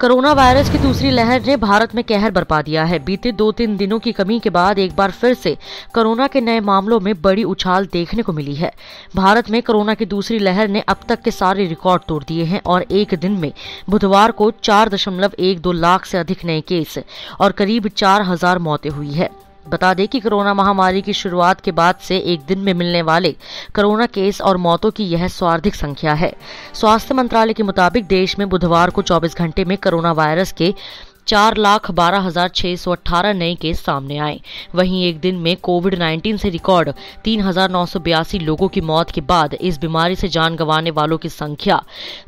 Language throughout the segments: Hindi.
कोरोना वायरस की दूसरी लहर ने भारत में कहर बरपा दिया है। बीते दो तीन दिनों की कमी के बाद एक बार फिर से कोरोना के नए मामलों में बड़ी उछाल देखने को मिली है। भारत में कोरोना की दूसरी लहर ने अब तक के सारे रिकॉर्ड तोड़ दिए हैं और एक दिन में बुधवार को चार दशमलव एक दो लाख से अधिक नए केस और करीब चार हज़ार मौतें हुई है। बता दें कि कोरोना महामारी की शुरुआत के बाद से एक दिन में मिलने वाले कोरोना केस और मौतों की यह सर्वाधिक संख्या है। स्वास्थ्य मंत्रालय के मुताबिक देश में बुधवार को 24 घंटे में कोरोना वायरस के चार लाख बारह हज़ार छह सौ अठारह नए केस सामने आए। वहीं एक दिन में कोविड 19 से रिकॉर्ड तीन हज़ार नौ सौ बयासी लोगों की मौत के बाद इस बीमारी से जान गंवाने वालों की संख्या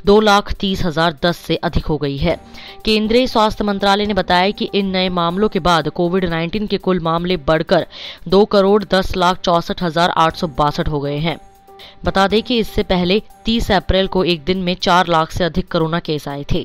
दो लाख तीस हज़ार दस से अधिक हो गई है। केंद्रीय स्वास्थ्य मंत्रालय ने बताया कि इन नए मामलों के बाद कोविड 19 के कुल मामले बढ़कर दो करोड़ दस लाख चौसठ हज़ार आठ सौ बासठ हो गए हैं। बता दें कि इससे पहले 30 अप्रैल को एक दिन में चार लाख से अधिक कोरोना केस आए थे।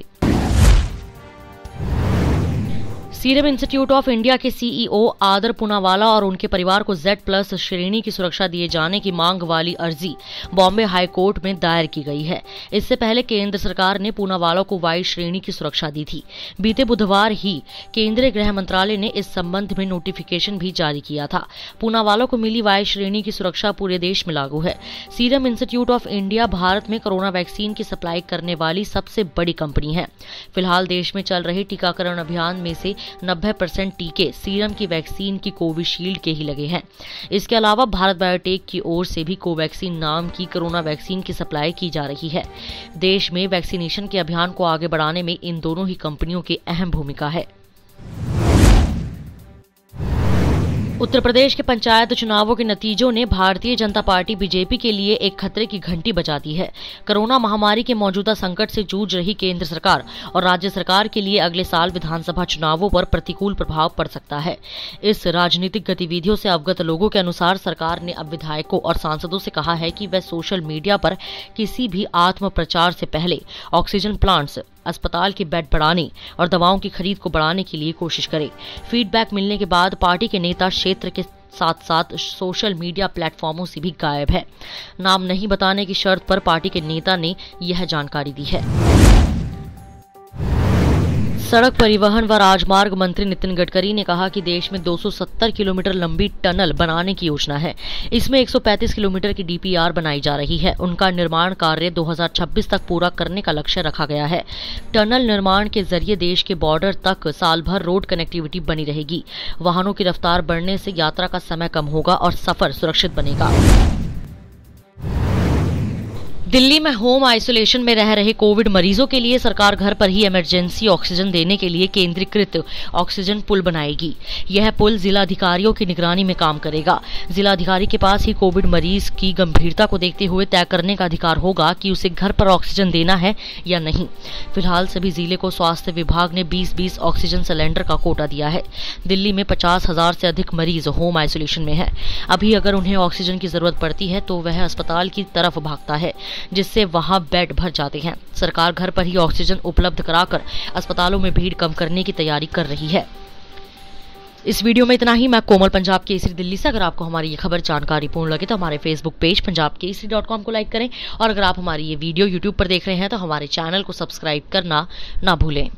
सीरम इंस्टीट्यूट ऑफ़ इंडिया के सीईओ आदर पुनावाला और उनके परिवार को जेड प्लस श्रेणी की सुरक्षा दिए जाने की मांग वाली अर्जी बॉम्बे हाई कोर्ट में दायर की गई है। इससे पहले केंद्र सरकार ने पूनावाला को वाई श्रेणी की सुरक्षा दी थी। बीते बुधवार ही केंद्रीय गृह मंत्रालय ने इस संबंध में नोटिफिकेशन भी जारी किया था। पूनावाला को मिली वाई श्रेणी की सुरक्षा पूरे देश में लागू है। Serum Institute of India Bharat में कोरोना वैक्सीन की सप्लाई करने वाली सबसे बड़ी कंपनी है। फ़िलहाल देश में चल रहे टीकाकरण अभियान में से 90 परसेंट टीके सीरम की वैक्सीन की कोविशील्ड के ही लगे हैं। इसके अलावा भारत बायोटेक की ओर से भी कोवैक्सीन नाम की कोरोना वैक्सीन की सप्लाई की जा रही है। देश में वैक्सीनेशन के अभियान को आगे बढ़ाने में इन दोनों ही कंपनियों की अहम भूमिका है। उत्तर प्रदेश के पंचायत चुनावों के नतीजों ने भारतीय जनता पार्टी बीजेपी के लिए एक खतरे की घंटी बजा दी है। कोरोना महामारी के मौजूदा संकट से जूझ रही केंद्र सरकार और राज्य सरकार के लिए अगले साल विधानसभा चुनावों पर प्रतिकूल प्रभाव पड़ सकता है। इस राजनीतिक गतिविधियों से अवगत लोगों के अनुसार सरकार ने अब विधायकों और सांसदों से कहा है कि वह सोशल मीडिया पर किसी भी आत्म प्रचार से पहले ऑक्सीजन प्लांट्स अस्पताल के बेड बढ़ाने और दवाओं की खरीद को बढ़ाने के लिए कोशिश करे। फीडबैक मिलने के बाद पार्टी के नेता क्षेत्र के साथ साथ सोशल मीडिया प्लेटफॉर्मों से भी गायब है। नाम नहीं बताने की शर्त पर पार्टी के नेता ने यह जानकारी दी है। सड़क परिवहन व राजमार्ग मंत्री नितिन गडकरी ने कहा कि देश में 270 किलोमीटर लंबी टनल बनाने की योजना है। इसमें 135 किलोमीटर की डीपीआर बनाई जा रही है। उनका निर्माण कार्य 2026 तक पूरा करने का लक्ष्य रखा गया है। टनल निर्माण के ज़रिए देश के बॉर्डर तक साल भर रोड कनेक्टिविटी बनी रहेगी। वाहनों की रफ्तार बढ़ने से यात्रा का समय कम होगा और सफ़र सुरक्षित बनेगा। दिल्ली में होम आइसोलेशन में रह रहे कोविड मरीजों के लिए सरकार घर पर ही इमरजेंसी ऑक्सीजन देने के लिए केंद्रीकृत ऑक्सीजन पुल बनाएगी। यह पुल जिला अधिकारियों की निगरानी में काम करेगा। जिला अधिकारी के पास ही कोविड मरीज़ की गंभीरता को देखते हुए तय करने का अधिकार होगा कि उसे घर पर ऑक्सीजन देना है या नहीं। फ़िलहाल सभी ज़िले को स्वास्थ्य विभाग ने बीस बीस ऑक्सीजन सिलेंडर का कोटा दिया है। दिल्ली में पचास हज़ार से अधिक मरीज़ होम आइसोलेशन में है। अभी अगर उन्हें ऑक्सीजन की ज़रूरत पड़ती है तो वह अस्पताल की तरफ़ भागता है। जिससे वहाँ बेड भर जाते हैं। सरकार घर पर ही ऑक्सीजन उपलब्ध कराकर अस्पतालों में भीड़ कम करने की तैयारी कर रही है। इस वीडियो में इतना ही। मैं कोमल, पंजाब केसरी, दिल्ली से। अगर आपको हमारी ये खबर जानकारी पूर्ण लगे तो हमारे Facebook page Punjab Kesari dot com को लाइक करें। और अगर आप हमारी ये वीडियो यूट्यूब पर देख रहे हैं तो हमारे चैनल को सब्सक्राइब करना ना भूलें।